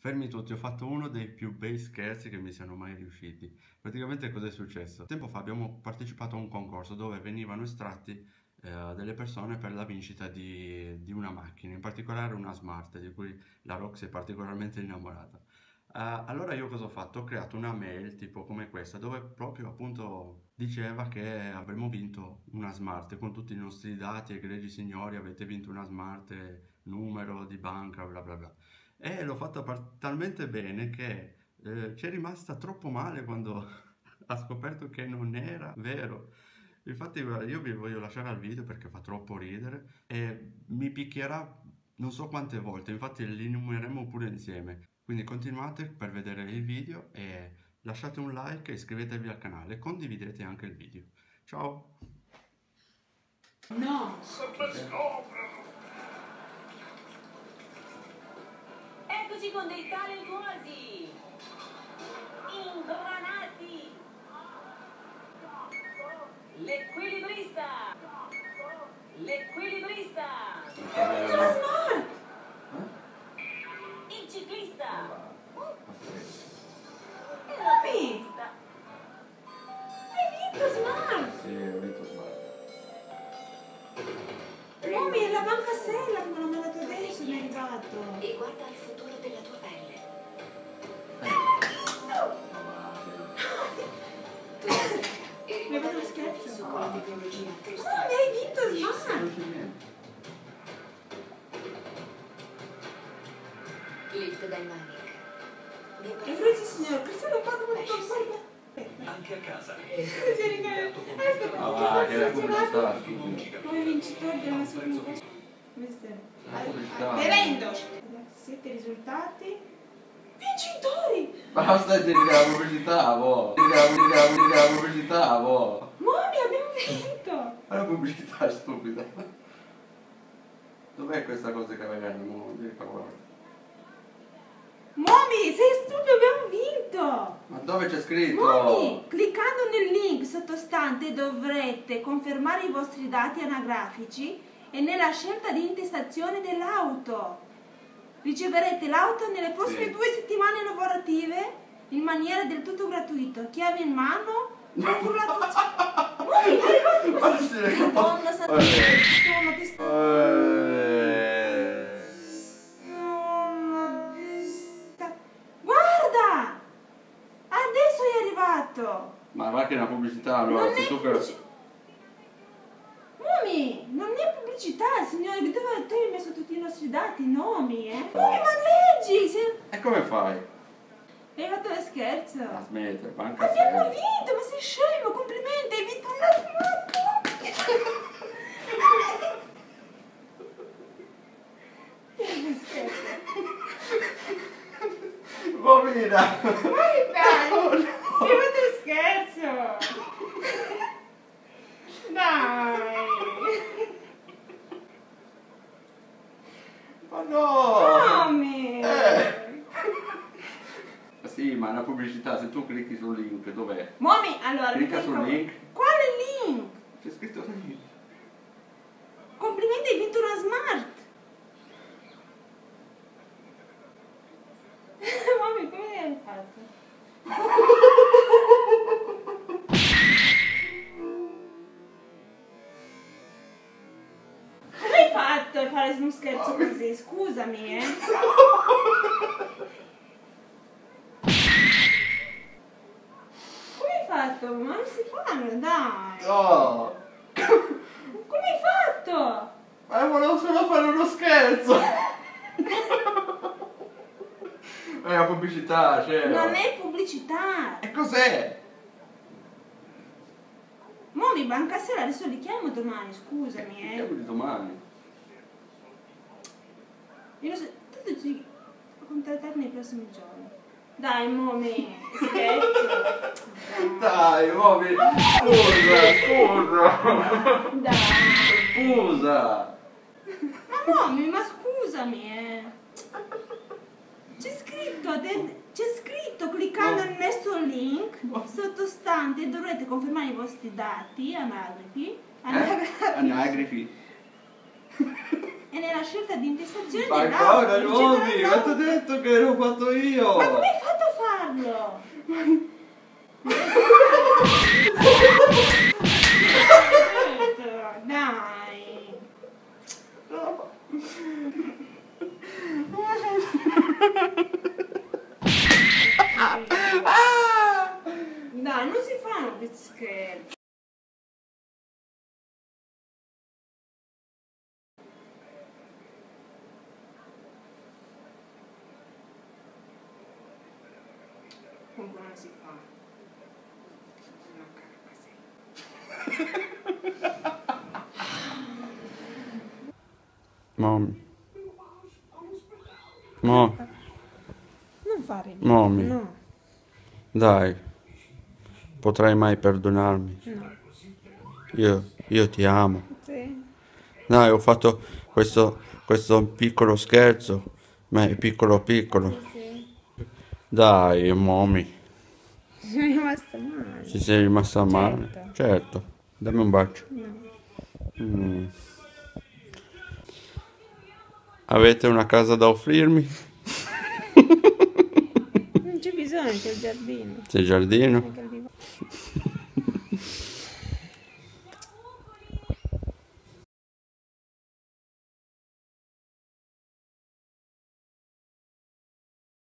Fermi tutti, ho fatto uno dei più bei scherzi che mi siano mai riusciti. Praticamente cosa è successo? Tempo fa abbiamo partecipato a un concorso dove venivano estratti eh, delle persone per la vincita di, di, una macchina, in particolare una Smart, di cui la Rox è particolarmente innamorata. Uh, allora io cosa ho fatto? Ho creato una mail tipo come questa dove proprio appunto diceva che avremmo vinto una smart con tutti i nostri dati, egregi signori, avete vinto una smart, numero di banca, bla bla bla e l'ho fatta talmente bene che eh, ci è rimasta troppo male quando ha scoperto che non era vero. Infatti io vi voglio lasciare al video perché fa troppo ridere e mi picchierà non so quante volte, infatti li enumereremo pure insieme. Quindi continuate per vedere il video e lasciate un like e iscrivetevi al canale, condividete anche il video. Ciao! No! Eccoci con dei talentuosi! Ingranati! Arrivato! E guarda il futuro della tua pelle. Mi ha fatto lo scherzo? Con la tecnologia Ah, mi hai vinto smart! Lift Dynamic. E invece signor, Cristiano parla molto bene. Anche a casa. Aspetta, Ah, che selezionato pubblicità. come vincitore della pubblicità. Bevendo! Sette risultati. Vincitori! Basta dire la pubblicità, boh. Dire la pubblicità, boh. Mami, abbiamo vinto! Ma la pubblicità è stupida. Dov'è questa cosa che? Devi parlare. Mami, sei stupido, abbiamo vinto! Ma dove c'è scritto? Mami, cliccando nel link sottostante dovrete confermare i vostri dati anagrafici e nella scelta di intestazione dell'auto. Riceverete l'auto nelle prossime Sì. due settimane lavorative in maniera del tutto gratuito. Chiave in mano, Madonna, sono ti sto- Eh. Sono Guarda! Adesso è arrivato! Ma va che è una pubblicità allora, non sei è tu che... pubblici- Mami, non è pubblicità, signore, tu hai messo tutti i nostri dati, i nomi, eh? Mami, ma leggi! Se... E come fai? Hai fatto lo scherzo? Ma smette, banca Abbiamo seria. vinto, ma sei scemo, complimenti, hai vinto una scherzo. Che dai! Hai fatto lo scherzo! Dai! Ma no! Mami! Eh. Sì, ma è una pubblicità, se tu clicchi sul link, dov'è? Mami, allora... Clicca sul link. Quale link? C'è scritto lì. Fatto fare uno scherzo così? Scusami, eh. Come hai fatto? Ma non si fanno, dai! No! Come hai fatto? Ma volevo solo fare uno scherzo! È una pubblicità, cioè... Non è pubblicità! E cos'è? Mami, banca sera, adesso li chiamo domani, scusami, eh. Chiamo di domani. Io non so, tanto ci contattarmi nei prossimi giorni. Dai, scherzo. Dai, muovi! Scusa, scusa! Dai. Scusa! Ma mami, ma scusami, eh. C'è scritto, c'è scritto cliccando nel nostro link sottostante dovrete confermare i vostri dati anagrafi Eh? anagrafici Anagrafi. Nella scelta di intestazione Ma dell'auto. cosa, Nuovi? Ricevere Ma ti ho detto che l'ho fatto io! Ma come hai fatto a farlo? Dai. Dai, non si fanno questi scherzi. Non si fa. Una cacca sei. Mommy. Mo, Non fare niente. Mommy. No, dai. Potrai mai perdonarmi? no. Io, io ti amo. Sì. Dai, ho fatto questo, questo piccolo scherzo, ma è piccolo piccolo. Sì. Dai, mommy, Sono rimasta male. ci sei rimasta male? Certo. Certo. Dammi un bacio. No. Mm. Avete una casa da offrirmi? Non c'è bisogno, c'è il giardino. C'è giardino? Lì va.